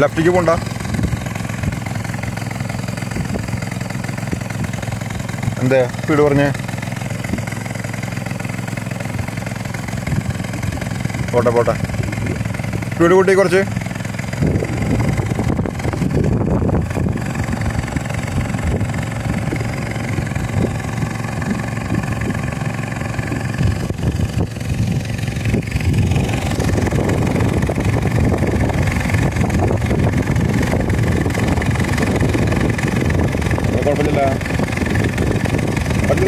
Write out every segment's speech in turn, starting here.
ലെഫ്റ്റിക്ക് പോണ്ട. എന്തേ സ്പീഡ് പറഞ്ഞേ? പോട്ടെ പോട്ടെ. സ്പീഡ് കൂട്ടി കുറച്ച്. കുഴപ്പമില്ല. വണ്ടി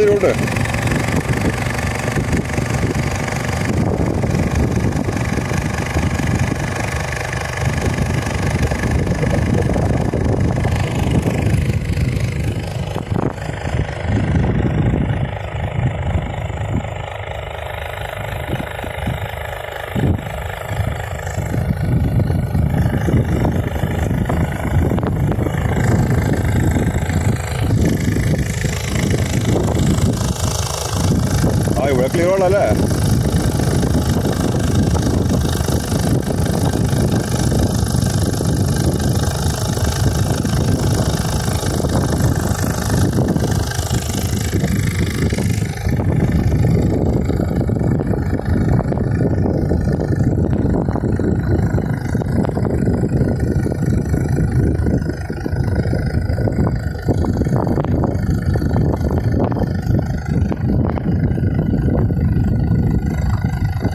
ഇവിടെ ക്ലിയർ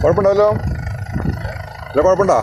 കുഴപ്പമുണ്ടല്ലോ അല്ല കുഴപ്പമുണ്ടോ?